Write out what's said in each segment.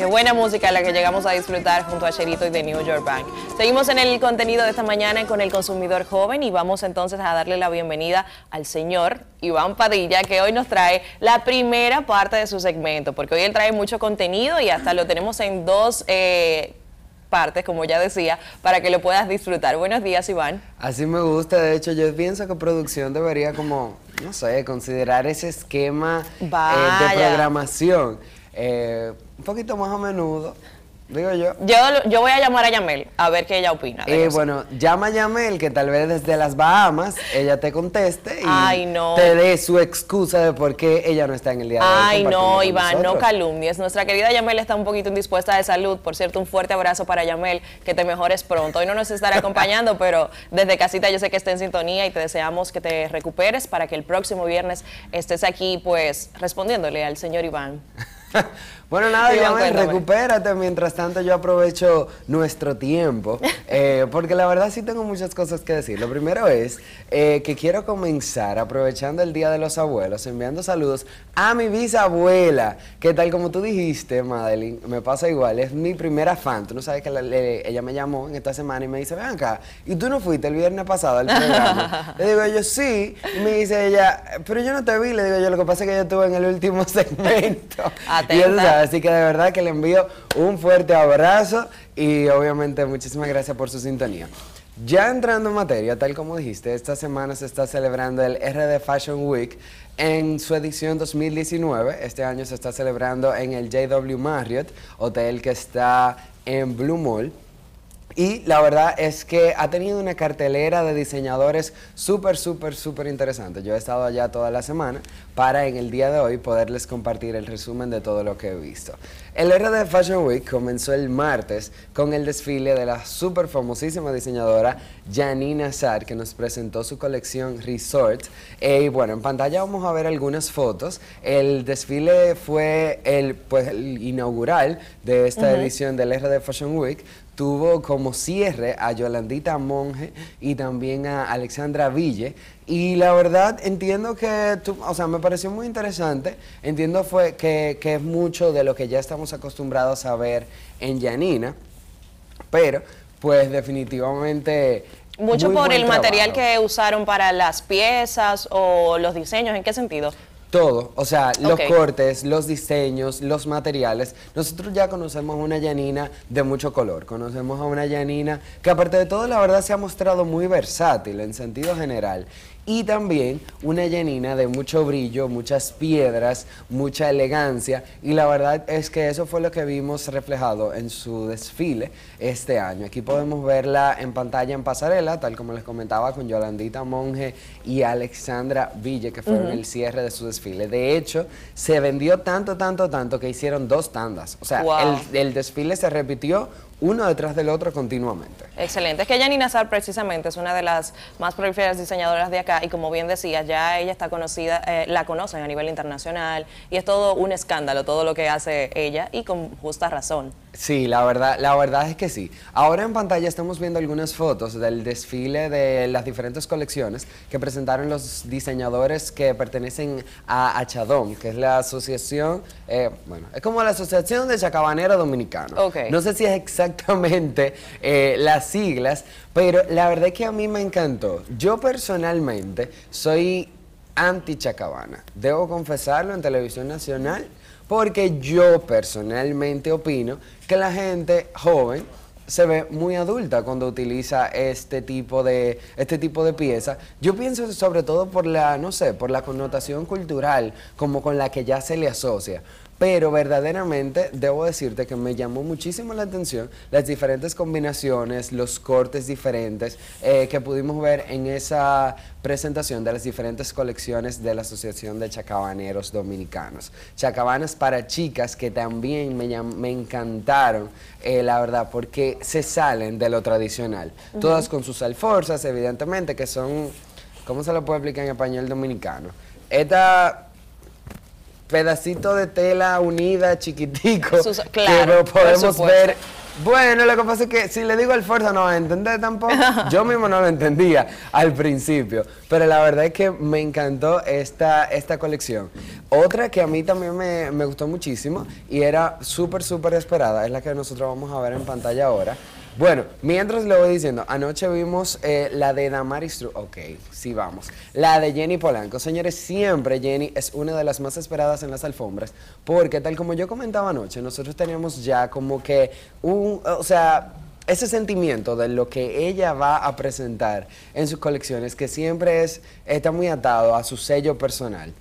Qué buena música la que llegamos a disfrutar junto a Cherito y de New York Bank. Seguimos en el contenido de esta mañana con el consumidor joven y vamos entonces a darle la bienvenida al señor Iván Padilla, que hoy nos trae la primera parte de su segmento, porque hoy él trae mucho contenido y hasta lo tenemos en dos eh, partes, como ya decía, para que lo puedas disfrutar. Buenos días, Iván. Así me gusta, de hecho, yo pienso que producción debería como, no sé, considerar ese esquema eh, de programación eh, un poquito más a menudo Digo yo. yo. voy a llamar a Yamel a ver qué ella opina. Eh, bueno, llama a Yamel que tal vez desde las Bahamas ella te conteste y te dé su excusa de por qué ella no está en el día de hoy. Ay, no, Iván, no calumnies. Nuestra querida Yamel está un poquito indispuesta de salud. Por cierto, un fuerte abrazo para Yamel, que te mejores pronto. Hoy no nos estará acompañando, pero desde casita yo sé que está en sintonía y te deseamos que te recuperes para que el próximo viernes estés aquí, pues, respondiéndole al señor Iván. bueno, nada, ya recupérate. Mientras tanto, yo aprovecho nuestro tiempo, eh, porque la verdad sí tengo muchas cosas que decir. Lo primero es eh, que quiero comenzar aprovechando el Día de los Abuelos, enviando saludos a mi bisabuela, que tal como tú dijiste, Madeline, me pasa igual, es mi primera fan. Tú no sabes que ella me llamó en esta semana y me dice, ven acá, ¿y tú no fuiste el viernes pasado al programa? Le digo yo, sí, y me dice ella, pero yo no te vi, le digo yo, lo que pasa es que yo estuve en el último segmento. Así que de verdad que le envío un fuerte abrazo y obviamente muchísimas gracias por su sintonía. Ya entrando en materia, tal como dijiste, esta semana se está celebrando el RD Fashion Week en su edición 2019. Este año se está celebrando en el JW Marriott, hotel que está en Blue Mall. Y la verdad es que ha tenido una cartelera de diseñadores súper, súper, súper interesante. Yo he estado allá toda la semana para en el día de hoy poderles compartir el resumen de todo lo que he visto. El RD Fashion Week comenzó el martes con el desfile de la súper famosísima diseñadora Janine Sar, que nos presentó su colección Resort. y bueno, en pantalla vamos a ver algunas fotos. El desfile fue el, pues, el inaugural de esta edición del RD Fashion Week tuvo como cierre a Yolandita Monge y también a Alexandra Ville. Y la verdad entiendo que, o sea, me pareció muy interesante. Entiendo fue que, que, es mucho de lo que ya estamos acostumbrados a ver en Yanina, pero pues definitivamente... Mucho por el material que usaron para las piezas o los diseños, ¿en qué sentido? Todo, o sea, los cortes, los diseños, los materiales. Nosotros ya conocemos a una llanina de mucho color, conocemos a una llanina que aparte de todo la verdad se ha mostrado muy versátil en sentido general y también una llanina de mucho brillo, muchas piedras, mucha elegancia y la verdad es que eso fue lo que vimos reflejado en su desfile este año. Aquí podemos verla en pantalla en pasarela, tal como les comentaba con Yolandita Monge y Alexandra Ville, que fueron el cierre de su desfile. De hecho, se vendió tanto, tanto, tanto que hicieron dos tandas. O sea, el, el desfile se repitió uno detrás del otro continuamente. Excelente. Es que Janine Nazar precisamente es una de las más prolíferas diseñadoras de acá y como bien decía, ya ella está conocida, eh, la conocen a nivel internacional y es todo un escándalo todo lo que hace ella y con justa razón. Sí, la verdad, la verdad es que sí. Ahora en pantalla estamos viendo algunas fotos del desfile de las diferentes colecciones que presentaron los diseñadores que pertenecen a Achadom, que es la asociación, eh, bueno, es como la Asociación de Chacabanero Dominicano. No sé si es exactamente eh, las siglas, pero la verdad es que a mí me encantó. Yo personalmente soy anti-chacabana. Debo confesarlo en televisión nacional porque yo personalmente opino que la gente joven se ve muy adulta cuando utiliza este tipo de este tipo de pieza. Yo pienso sobre todo por la, no sé, por la connotación cultural como con la que ya se le asocia pero verdaderamente debo decirte que me llamó muchísimo la atención las diferentes combinaciones, los cortes diferentes eh, que pudimos ver en esa presentación de las diferentes colecciones de la Asociación de Chacabaneros Dominicanos. Chacabanas para chicas que también me, me encantaron, eh, la verdad, porque se salen de lo tradicional. Todas con sus alforzas, evidentemente, que son, ¿cómo se lo puede explicar en español dominicano? Esta pedacito de tela unida chiquitico claro, que podemos ver Bueno, lo que pasa es que si le digo el fuerza no va a entender tampoco. Yo mismo no lo entendía al principio. Pero la verdad es que me encantó esta, esta colección. Otra que a mí también me, me gustó muchísimo y era súper, súper esperada, es la que nosotros vamos a ver en pantalla ahora. Bueno, mientras le voy diciendo, anoche vimos eh, la de Damaris True. Ok, sí vamos. La de Jenny Polanco. Señores, siempre Jenny es una de las más esperadas en las alfombras, porque tal como yo comentaba anoche, nosotros teníamos ya como que un, o sea, ese sentimiento de lo que ella va a presentar en sus colecciones, que siempre es, está muy atado a su sello personal.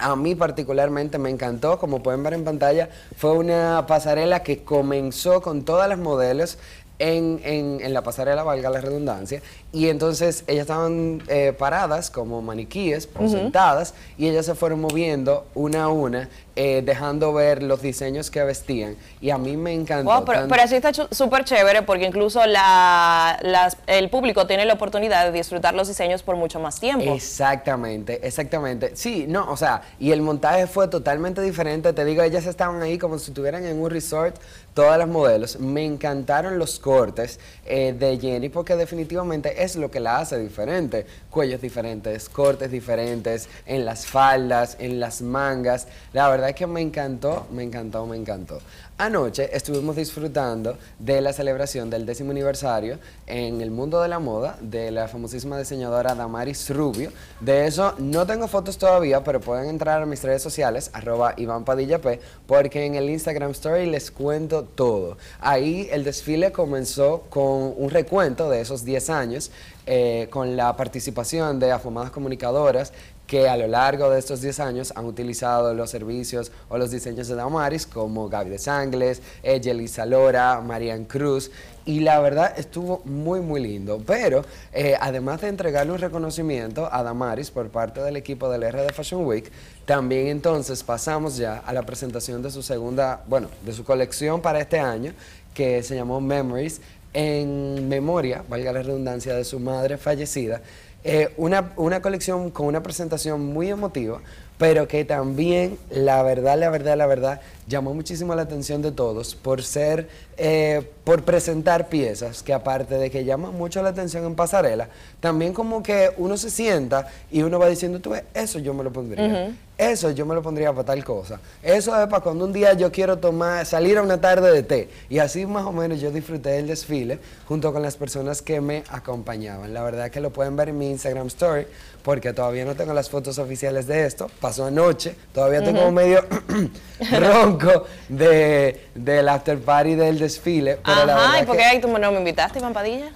A mí particularmente me encantó, como pueden ver en pantalla, fue una pasarela que comenzó con todas las modelos en, en, la pasarela, valga la redundancia, y entonces ellas estaban eh, paradas como maniquíes, sentadas, y ellas se fueron moviendo una a una, eh, dejando ver los diseños que vestían. Y a mí me encantó. pero, pero, así está súper chévere porque incluso la, el público tiene la oportunidad de disfrutar los diseños por mucho más tiempo. Exactamente, exactamente. Sí, no, o sea, y el montaje fue totalmente diferente. Te digo, ellas estaban ahí como si estuvieran en un resort, todas las modelos. Me encantaron los cortes eh, de Jenny porque definitivamente es lo que la hace diferente. Cuellos diferentes, cortes diferentes, en las faldas, en las mangas. La verdad es que me encantó, me encantó, me encantó. Anoche estuvimos disfrutando de la celebración del décimo aniversario en el mundo de la moda de la famosísima diseñadora Damaris Rubio. De eso no tengo fotos todavía, pero pueden entrar a mis redes sociales, arroba Iván Padilla P, porque en el Instagram Story les cuento todo. Ahí el desfile comenzó con un recuento de esos 10 años, eh, con la participación de afamadas comunicadoras que a lo largo de estos 10 años han utilizado los servicios o los diseños de Damaris, como Gaby de Sangles, Yelisa Lora, Marian Cruz, y la verdad estuvo muy muy lindo. Pero eh, además de entregarle un reconocimiento a Damaris por parte del equipo del RD Fashion Week, también entonces pasamos ya a la presentación de su segunda, bueno, de su colección para este año, que se llamó Memories, en memoria, valga la redundancia, de su madre fallecida. Eh, una, una colección con una presentación muy emotiva, pero que también, la verdad, la verdad, la verdad, llamó muchísimo la atención de todos por ser, eh, por presentar piezas que aparte de que llaman mucho la atención en pasarela, también como que uno se sienta y uno va diciendo, tú ves, eso yo me lo pondría, eso yo me lo pondría para tal cosa, eso es para cuando un día yo quiero tomar, salir a una tarde de té, y así más o menos yo disfruté del desfile junto con las personas que me acompañaban. La verdad que lo pueden ver en mi Instagram Story, porque todavía no tengo las fotos oficiales de esto, pasó anoche, todavía tengo medio ronco de, del after party del desfile. Pero Ajá, ¿y por qué ahí tú no me invitaste, Iván Padilla?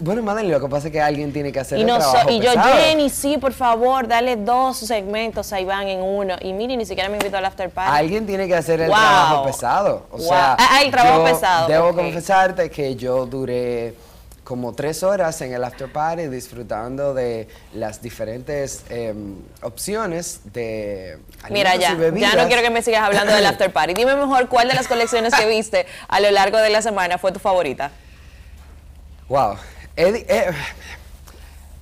Bueno, madre, lo que pasa es que alguien tiene que hacer y el trabajo Y yo, Jenny, sí, por favor, dale dos segmentos a Iván en uno. Y mire, ni siquiera me invitó al after party. Alguien tiene que hacer el trabajo pesado. O sea, ah, ah, el trabajo pesado. Debo confesarte que yo duré como tres horas en el after party disfrutando de las diferentes em, opciones de Mira ya, ya no quiero que me sigas hablando del after party. Dime mejor cuál de las colecciones que viste a lo largo de la semana fue tu favorita. Wow. Eh,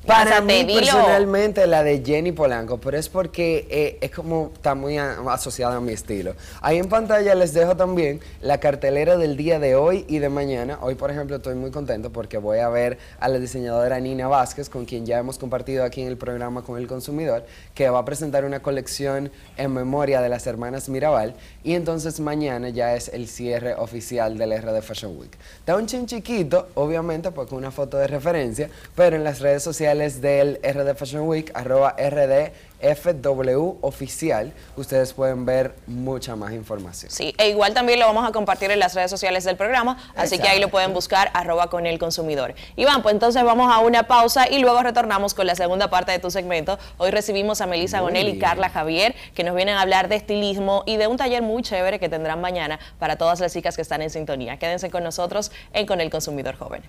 para mí personalmente la de Jenny Polanco, pero es porque eh, es como está muy asociada a mi estilo. Ahí en pantalla les dejo también la cartelera del día de hoy y de mañana. Hoy, por ejemplo, estoy muy contento porque voy a ver a la diseñadora Nina Vázquez, con quien ya hemos compartido aquí en el programa con el consumidor, que va a presentar una colección en memoria de las hermanas Mirabal. Y entonces mañana ya es el cierre oficial del RD Fashion Week. Está un chin chiquito, obviamente, pues con una foto de referencia, pero en las redes sociales del RD Fashion Week, arroba RDFW oficial, ustedes pueden ver mucha más información. Sí, e igual también lo vamos a compartir en las redes sociales del programa, así que ahí lo pueden buscar, arroba con el consumidor. Iván, pues entonces vamos a una pausa y luego retornamos con la segunda parte de tu segmento. Hoy recibimos a Melissa Gonel y Carla Javier, que nos vienen a hablar de estilismo y de un taller muy chévere que tendrán mañana para todas las chicas que están en sintonía. Quédense con nosotros en Con el Consumidor Joven.